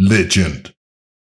legend.